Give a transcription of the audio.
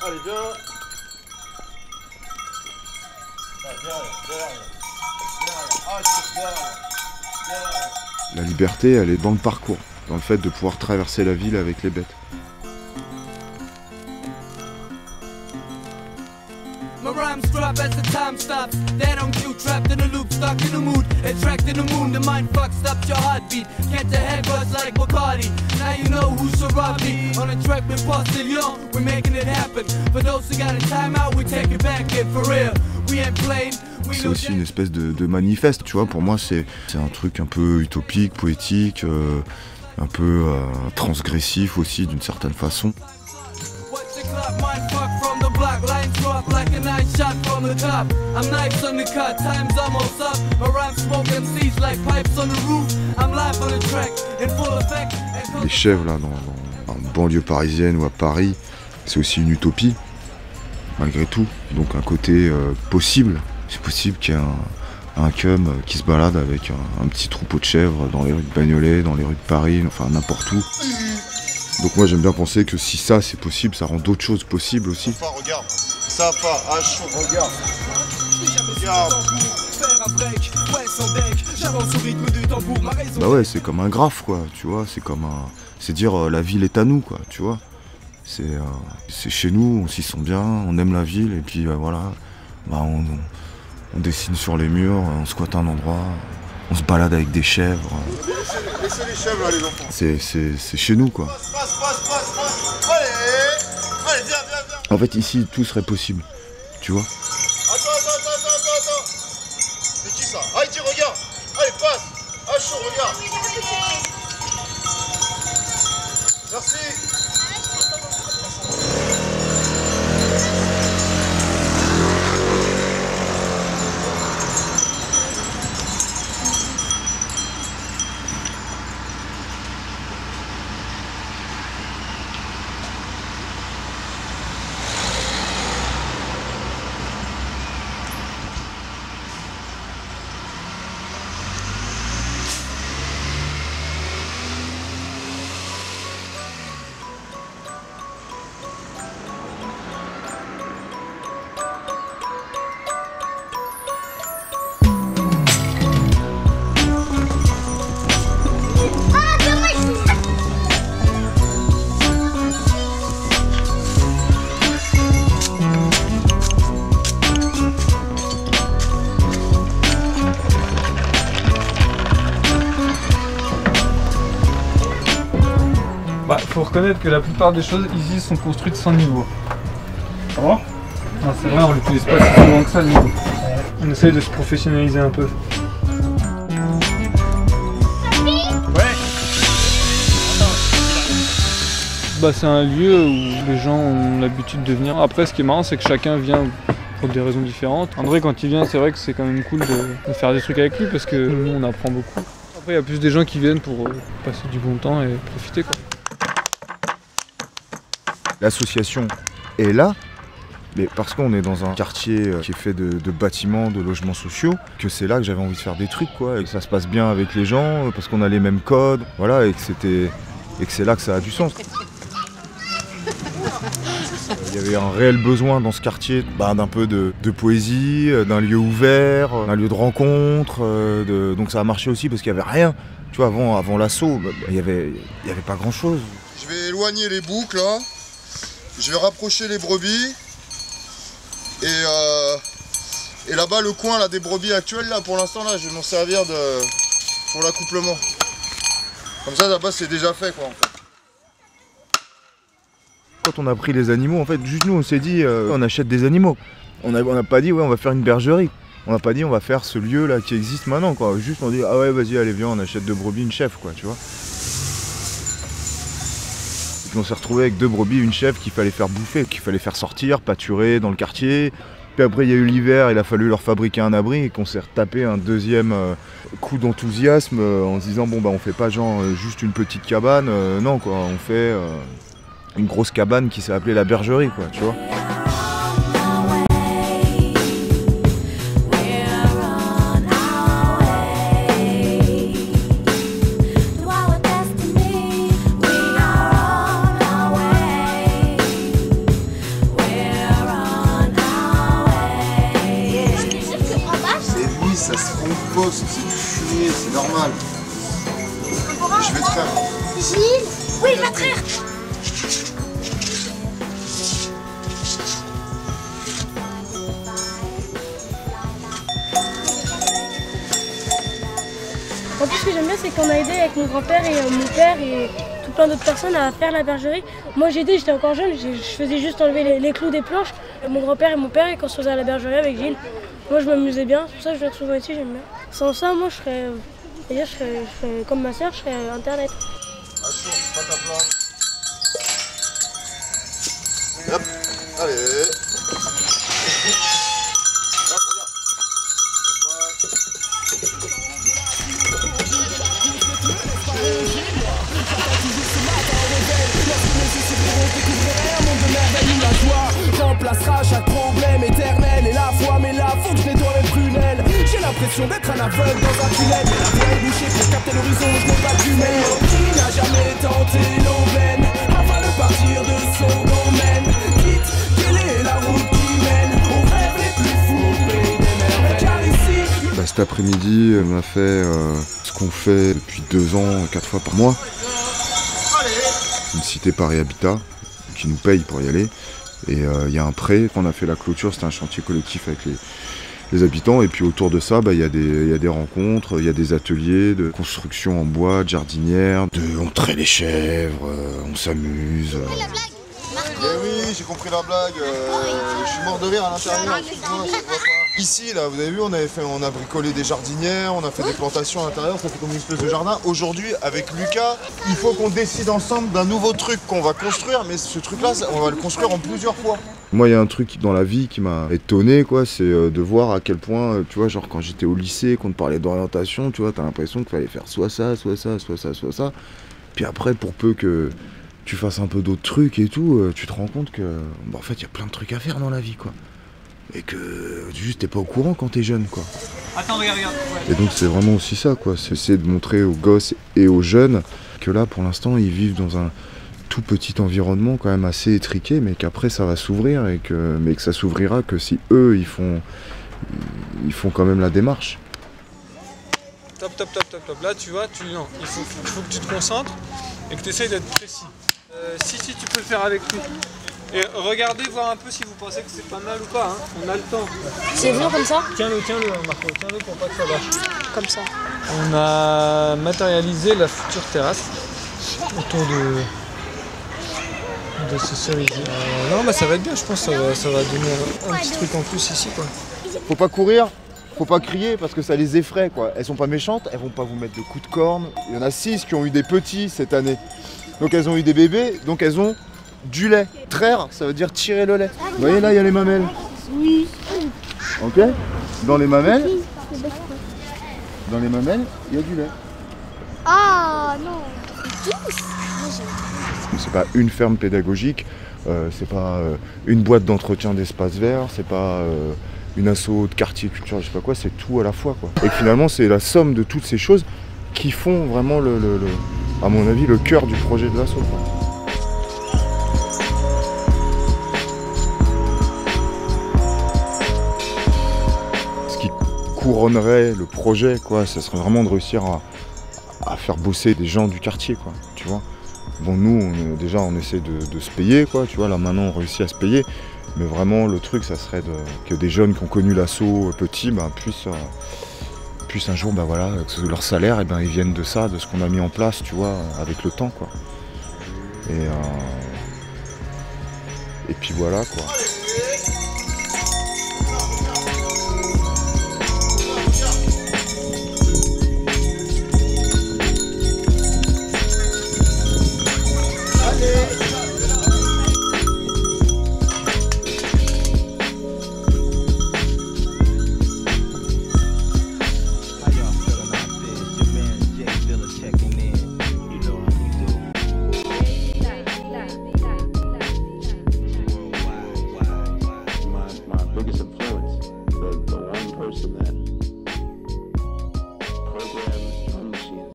Allez, viens. Ah. La liberté, elle est dans le parcours, dans le fait de pouvoir traverser la ville avec les bêtes. Rhymes drop as the time stops. Dead on cue, trapped in a loop, stuck in the mood. Attracting the moon, the mind fucks up your heartbeat. Can't the head buzz like Bacardi? Now you know who surrounded me. On a track with Postillon, we're making it happen. For those who got a timeout, we take it back, kid, for real. We ain't playing. we C'est aussi une espèce de, de manifeste, tu vois. Pour moi, c'est c'est un truc un peu utopique, poétique, euh, un peu euh, transgressif aussi d'une certaine façon. What's the clock? Mind fuck from the block. Lines drop like a nine shot from the top. I'm knives on the cut, time's almost up. My rhymes smoke MCs like pipes on the roof. I'm live on the track, in full effect. And Les chèvres, là, dans, dans- en banlieue parisienne ou à Paris, c'est aussi une utopie, malgré tout. Donc un côté euh, possible. C'est possible qu'il y ait un, un cum euh, qui se balade avec un, un petit troupeau de chèvres dans les rues de Bagnolet, dans les rues de Paris, enfin n'importe où. Donc moi j'aime bien penser que si ça c'est possible, ça rend d'autres choses possibles aussi. Enfin, regarde. Ça part à chaud. Regarde. Bah ouais, c'est comme un graphe quoi, tu vois, c'est comme un. C'est dire euh, la ville est à nous quoi, tu vois. C'est euh, chez nous, on s'y sent bien, on aime la ville et puis euh, voilà, bah, on, dessine sur les murs, on squatte un endroit, on se balade avec des chèvres. Laissez, laissez les chèvres là, les enfants. C'est chez nous quoi. Passe, passe, En fait ici tout serait possible, tu vois. Attends, attends, attends, attends, attends, attends. C'est qui ça? Haïti, regarde. Allez, passe. À chaud, regarde. Merci. Faut reconnaître que la plupart des choses ici sont construites sans niveau. Ah bon? C'est vrai, on l'utilise pas si souvent que ça le niveau. On essaye de se professionnaliser un peu. Bah, c'est un lieu où les gens ont l'habitude de venir. Après, ce qui est marrant, c'est que chacun vient pour des raisons différentes. André, quand il vient, c'est vrai que c'est quand même cool de, de faire des trucs avec lui parce que nous, on apprend beaucoup. Après, il y a plus des gens qui viennent pour euh, passer du bon temps et profiter. Quoi. L'association est là, mais parce qu'on est dans un quartier euh, qui est fait de, bâtiments, de logements sociaux, que c'est là que j'avais envie de faire des trucs, quoi, et que ça se passe bien avec les gens, euh, parce qu'on a les mêmes codes, voilà, et que c'était, et que c'est là que ça a du sens. Il y avait un réel besoin dans ce quartier bah, d'un peu de, poésie, euh, d'un lieu ouvert, d'un lieu de rencontre. Donc ça a marché aussi parce qu'il n'y avait rien. Tu vois, avant, avant l'assaut, bah, il n'y avait, y avait pas grand-chose. Je vais éloigner les boucles là. Je vais rapprocher les brebis. Et, euh, et là-bas, le coin là, des brebis actuelles, là, pour l'instant, là, je vais m'en servir de, pour l'accouplement. Comme ça, là-bas, c'est déjà fait, quoi. Quand on a pris les animaux, en fait, juste nous, on s'est dit, euh, on achète des animaux. On n'a on pas dit, ouais, on va faire une bergerie. On n'a pas dit, on va faire ce lieu là qui existe maintenant, quoi. Juste, on dit, ah ouais, vas-y, allez, viens, on achète deux brebis, une chèvre, quoi, tu vois. On s'est retrouvé avec deux brebis, une chèvre qu'il fallait faire bouffer, qu'il fallait faire sortir, pâturer dans le quartier. Puis après, il y a eu l'hiver, il a fallu leur fabriquer un abri et qu'on s'est retapé un deuxième euh, coup d'enthousiasme euh, en se disant, bon, bah, on fait pas genre euh, juste une petite cabane, non, quoi, on fait. une grosse cabane qui s'est appelée la bergerie, quoi, tu vois. Poste, c'est du fumier, c'est normal. Je vais traire. Gilles Oui, il va traire En plus, ce que j'aime bien, c'est qu'on a aidé avec mon grand-père et euh, mon père et tout plein d'autres personnes à faire la bergerie. Moi, j'ai aidé, j'étais encore jeune, je faisais juste enlever les, les clous des planches. Et mon grand-père et mon père, ils construisaient la bergerie avec Gilles. Moi, je m'amusais bien, c'est pour ça que je viens souvent ici, j'aime bien. Sans ça, moi, je serais, je serais, je serais comme ma soeur, je serais Internet. Hop, allez. Remplacera chaque problème éternel. Et la foi, mais là, faut que je nettoie mes prunelles. J'ai l'impression d'être un aveugle dans un tunnel. Mais la voie est bouchée pour capter l'horizon, je n'ai pas jumelle Qui n'a jamais tenté l'aubaine Afin de partir de son domaine? Quitte, quelle est la route qui mène Aux rêves les plus fous pays des merveilles? Car ici, Bah, cet après-midi, elle m'a fait euh, ce qu'on fait depuis deux ans, quatre fois par mois. Une cité Paris Habitat qui nous paye pour y aller. Et euh, il y a un prêt. Quand on a fait la clôture, c'était un chantier collectif avec les, habitants. Et puis autour de ça, bah, il y, a des- il y a des rencontres, il y a des ateliers de construction en bois, de jardinière, de on traite les chèvres, euh, on s'amuse. J'ai compris la blague. euh, je suis mort de rire à l'intérieur. Ici, là, vous avez vu, on, avait fait, on a bricolé des jardinières, on a fait des plantations à l'intérieur, ça fait comme une espèce de jardin. Aujourd'hui, avec Lucas, il faut qu'on décide ensemble d'un nouveau truc qu'on va construire, mais ce truc-là, on va le construire en plusieurs fois. Moi, il y a un truc dans la vie qui m'a étonné, quoi, c'est euh, de voir à quel point, euh, tu vois, genre quand j'étais au lycée, qu'on te parlait d'orientation, tu vois, t'as l'impression qu'il fallait faire soit ça, soit ça, soit ça, soit ça. Puis après, pour peu que tu fasses un peu d'autres trucs et tout, euh, tu te rends compte que, bah, en fait, il y a plein de trucs à faire dans la vie, quoi. Et que juste t'es pas au courant quand t'es jeune, quoi. Attends, regarde, regarde. Et donc c'est vraiment aussi ça, quoi. C'est essayer de montrer aux gosses et aux jeunes que là, pour l'instant, ils vivent dans un tout petit environnement quand même assez étriqué, mais qu'après ça va s'ouvrir et que, mais que ça s'ouvrira que si eux, ils font, ils font quand même la démarche. Top, top, top, top, top. Là, tu vois, tu, non, il faut, faut- faut que tu te concentres et que tu essayes d'être précis. Euh, si, si, tu peux le faire avec lui. Et regardez, voir un peu si vous pensez que c'est pas mal ou pas. hein. On a le temps. C'est bien comme ça Tiens-le, tiens-le, Marco. Tiens-le pour pas que ça lâche. Comme ça. On a matérialisé la future terrasse autour de, de ce cerisier. Euh, non, bah ça va être bien, je pense ça va, ça va donner un, un petit truc en plus ici. Quoi. Faut pas courir, faut pas crier parce que ça les effraie quoi. Elles sont pas méchantes, elles vont pas vous mettre de coups de corne. Il y en a six qui ont eu des petits cette année. Donc elles ont eu des bébés, donc elles ont du lait. Traire, ça veut dire tirer le lait. Vous voyez là, il y a les mamelles. Oui. Ok Dans les mamelles, dans les mamelles, il y a du lait. Ah non. C'est pas une ferme pédagogique, euh, c'est pas euh, une boîte d'entretien d'espace vert, c'est pas euh, une asso de quartier culture, je sais pas quoi, c'est tout à la fois quoi. Et finalement c'est la somme de toutes ces choses qui font vraiment le, le- le- à mon avis le cœur du projet de l'asso. quoi. Ce qui couronnerait le projet, quoi, ça serait vraiment de réussir à, faire bosser des gens du quartier, quoi, tu vois. Bon, nous, déjà, on essaie de, se payer, quoi, tu vois, là, maintenant, on réussit à se payer, mais vraiment, le truc, ça serait que des jeunes qui ont connu l'assaut petit, bah, puissent, euh, puissent un jour, bah voilà, leur salaire, et ben, ils viennent de ça, de ce qu'on a mis en place, tu vois, avec le temps, quoi. Et, euh, et puis voilà, quoi.